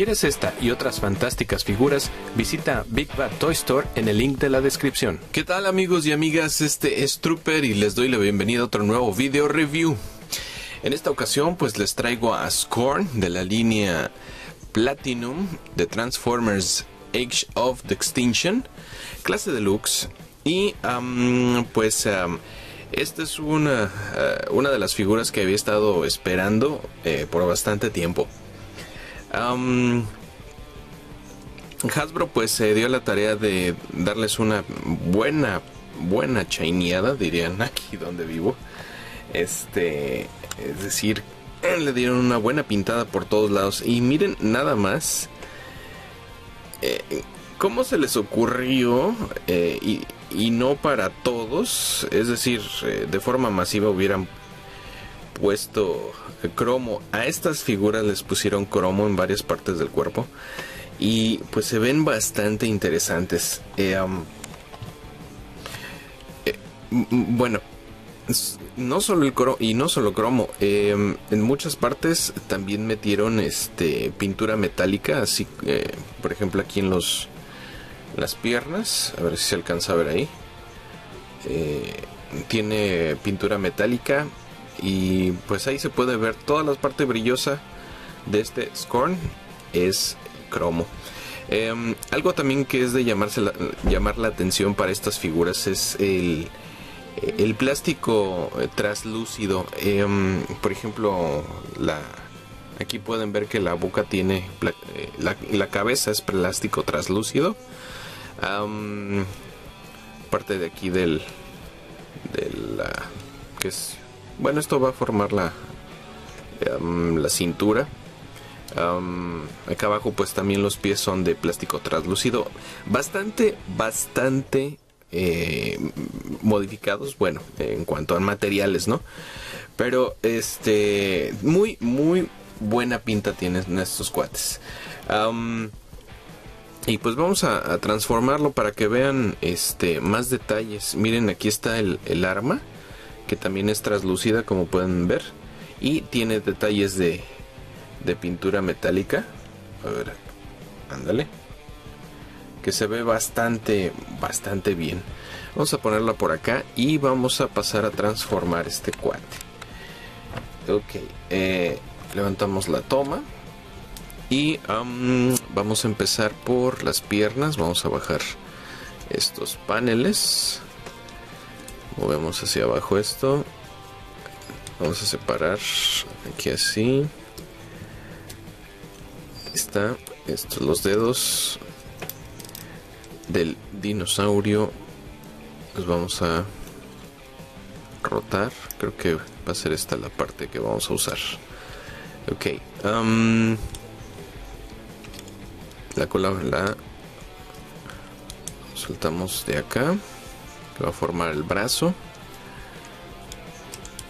quieres esta y otras fantásticas figuras, visita Big Bad Toy Store en el link de la descripción. ¿Qué tal amigos y amigas? Este es Trooper y les doy la bienvenida a otro nuevo video review. En esta ocasión pues les traigo a Scorn de la línea Platinum de Transformers Age of the Extinction, clase deluxe y pues esta es una, eh, una de las figuras que había estado esperando eh, por bastante tiempo. Hasbro pues se dio la tarea de darles una buena, buena chaineada, dirían aquí donde vivo. Este, es decir, le dieron una buena pintada por todos lados. Y miren nada más eh, cómo se les ocurrió eh, y, y, no para todos. Es decir, eh, de forma masiva hubieran puesto cromo. A estas figuras les pusieron cromo en varias partes del cuerpo. Y pues se ven bastante interesantes. Eh, eh, bueno, no solo el cromo y no solo cromo em, en muchas partes también metieron este pintura metálica así eh, por ejemplo aquí en los las piernas a ver si se alcanza a ver ahí tiene pintura metálica y pues ahí se puede ver toda la parte brillosa de este Scorn es cromo. Em, algo también que es de llamarse llamar la atención para estas figuras es el, el plástico eh, traslúcido. Em, por ejemplo, la, aquí pueden ver que la boca tiene, eh, la, cabeza es plástico traslúcido. parte de aquí del, de la, que es bueno, esto va a formar la, em, la cintura. acá abajo pues también los pies son de plástico translúcido. Bastante, bastante eh, modificados, bueno, en cuanto a materiales, ¿no? Pero este, muy, muy buena pinta tienen estos cuates. y pues vamos a, transformarlo para que vean este más detalles. Miren, aquí está el, el arma que también es translúcida como pueden ver y tiene detalles de, pintura metálica. A ver ándale. Que se ve bastante bastante bien. Vamos a ponerla por acá y vamos a pasar a transformar este cuate. Ok eh, levantamos la toma y vamos a empezar por las piernas. Vamos a bajar estos paneles movemos hacia abajo esto. Vamos a separar aquí así. Está. Estos los dedos del dinosaurio los vamos a rotar. Creo que va a ser esta la parte que vamos a usar. Ok la cola la soltamos de acá va a formar el brazo.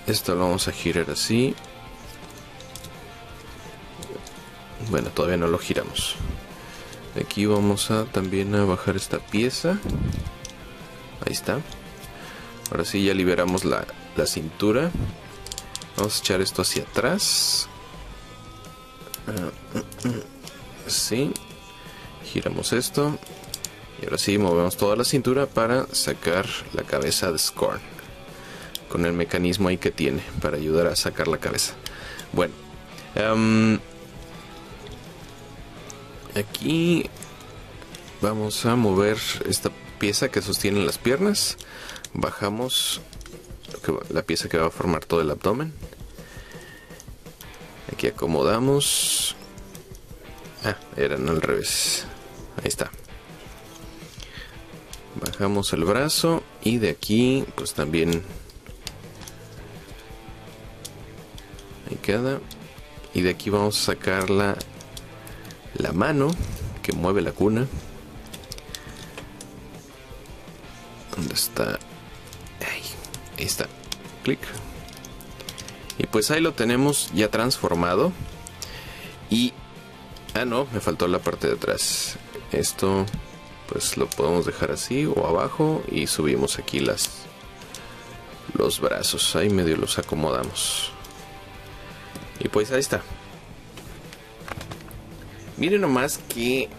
Esto lo vamos a girar así. Bueno todavía no lo giramos. Aquí vamos a también a bajar esta pieza. Ahí está. Ahora sí ya liberamos la, la cintura. Vamos a echar esto hacia atrás. Así giramos esto y ahora sí, movemos toda la cintura para sacar la cabeza de Scorn. Con el mecanismo ahí que tiene para ayudar a sacar la cabeza. Bueno. Em, aquí vamos a mover esta pieza que sostiene las piernas. Bajamos la pieza que va a formar todo el abdomen. Aquí acomodamos. Ah, eran al revés. Ahí está bajamos el brazo y de aquí pues también. Ahí queda. Y de aquí vamos a sacar la, la mano que mueve la cuna. ¿dónde está? ahí, ahí está. Clic. Y pues ahí lo tenemos ya transformado. Y ah no me faltó la parte de atrás. Esto pues lo podemos dejar así o abajo y subimos aquí las los brazos ahí medio los acomodamos y pues ahí está Miren nomás que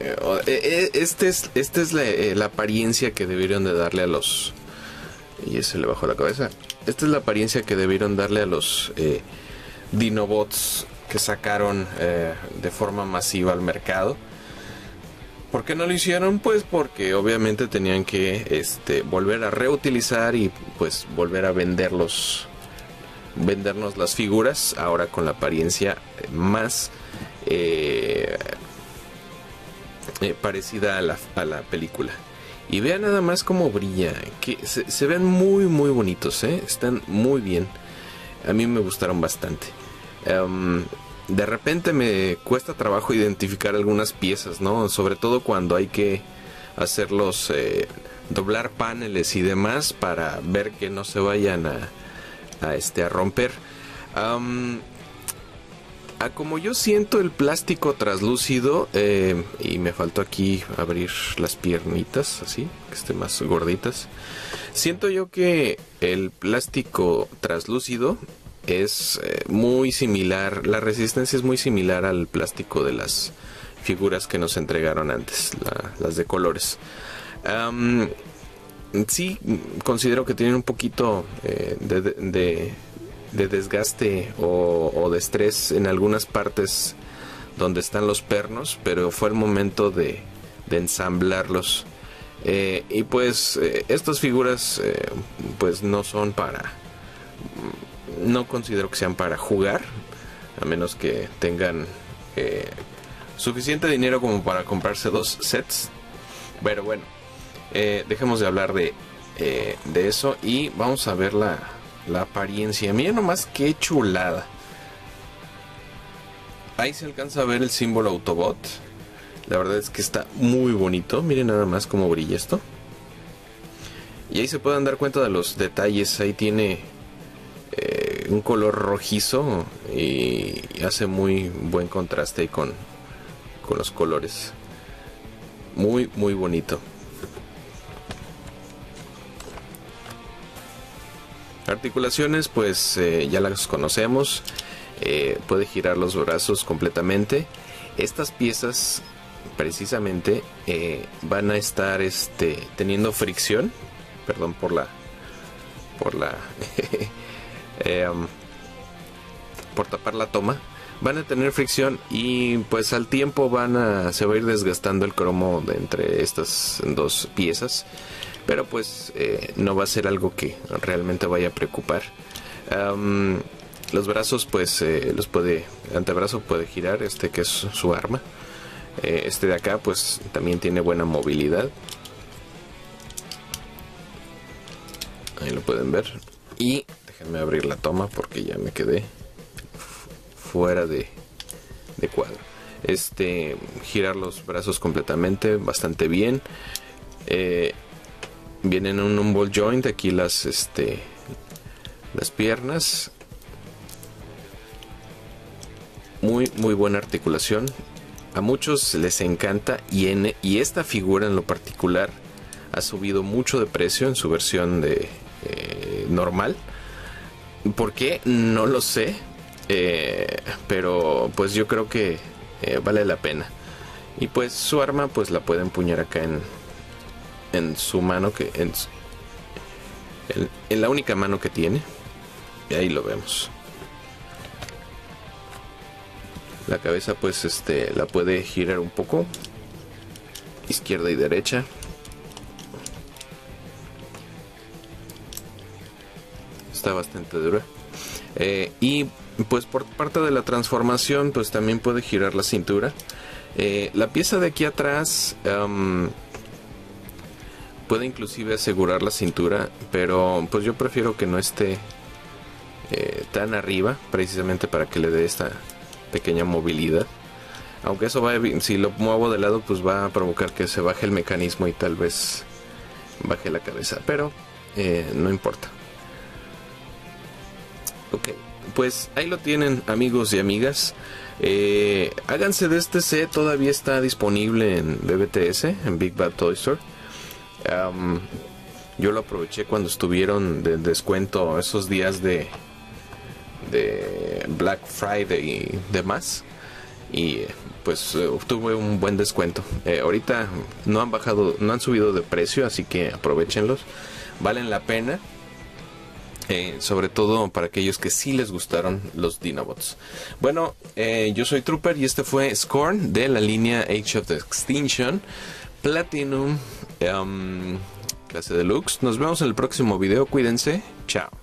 eh, este es, esta es la, apariencia que debieron de darle a los... Y ese le bajó la cabeza. Esta es la apariencia que debieron darle a los Dinobots que sacaron de forma masiva al mercado. ¿Por qué no lo hicieron? Pues porque obviamente tenían que este, volver a reutilizar y pues volver a venderlos, vendernos las figuras ahora con la apariencia más eh, eh, parecida a la, a la, película. Y vean nada más cómo brilla, que se, ven muy muy bonitos, ¿eh? están muy bien. A mí me gustaron bastante. Em, de repente me cuesta trabajo identificar algunas piezas, ¿no? Sobre todo cuando hay que hacerlos eh, doblar paneles y demás para ver que no se vayan a, este a romper. a como yo siento el plástico traslúcido eh, y me faltó aquí abrir las piernitas así que estén más gorditas siento yo que el plástico traslúcido es eh, muy similar, la resistencia es muy similar al plástico de las figuras que nos entregaron antes, las de colores. sí, considero que tienen un poquito eh, de, desgaste o, de estrés en algunas partes donde están los pernos, pero fue el momento de, ensamblarlos. Eh, y pues estas figuras pues no son para no considero que sean para jugar, a menos que tengan eh, suficiente dinero como para comprarse dos sets. Pero bueno, eh, dejemos de hablar de, eh, de eso y vamos a ver la, la apariencia. Miren nomás qué chulada. Ahí se alcanza a ver el símbolo Autobot. La verdad es que está muy bonito. Miren nada más cómo brilla esto. Y ahí se pueden dar cuenta de los detalles. Ahí tiene un color rojizo y hace muy buen contraste con, con los colores. Muy, muy bonito. Articulaciones, pues eh, ya las conocemos. Eh, puede girar los brazos completamente. Estas piezas, precisamente, van a estar este, teniendo fricción. Perdón por la. Por la. Eh, por tapar la toma van a tener fricción y pues al tiempo van a se va a ir desgastando el cromo de entre estas dos piezas pero pues eh, no va a ser algo que realmente vaya a preocupar. Los brazos pues eh, los puede antebrazo puede girar este que es su arma. Este de acá pues también tiene buena movilidad. Ahí lo pueden ver y Déjenme abrir la toma porque ya me quedé fuera de, cuadro. Este, girar los brazos completamente, bastante bien. Eh, vienen en un ball joint aquí las, este, las piernas. Muy, muy buena articulación. A muchos les encanta y, en, y esta figura en lo particular ha subido mucho de precio en su versión de eh, normal ¿Por qué? No lo sé. Eh, pero pues yo creo que eh, vale la pena. Y pues su arma pues la puede empuñar acá en, en su mano que en, en, la única mano que tiene. Y ahí lo vemos. La cabeza pues este la puede girar un poco. Izquierda y derecha. Está bastante dura. Eh, y pues por parte de la transformación, pues también puede girar la cintura. Eh, la pieza de aquí atrás puede inclusive asegurar la cintura, pero pues yo prefiero que no esté eh, tan arriba, precisamente para que le dé esta pequeña movilidad. Aunque eso va, si lo muevo de lado, pues va a provocar que se baje el mecanismo y tal vez baje la cabeza, pero no importa. Ok, pues ahí lo tienen amigos y amigas. Eh, háganse de este set, todavía está disponible en BBTS, en Big Bad Toy Store. yo lo aproveché cuando estuvieron de descuento esos días de, Black Friday y demás. y eh, pues eh, obtuve un buen descuento. Ahorita no han bajado, no han subido de precio, así que aprovechenlos. Valen la pena. Sobre todo para aquellos que sí les gustaron los Dinobots. Bueno, yo soy Trooper y este fue Scorn de la línea Age of the Extinction Platinum um, clase deluxe. Nos vemos en el próximo video. Cuídense. Chao.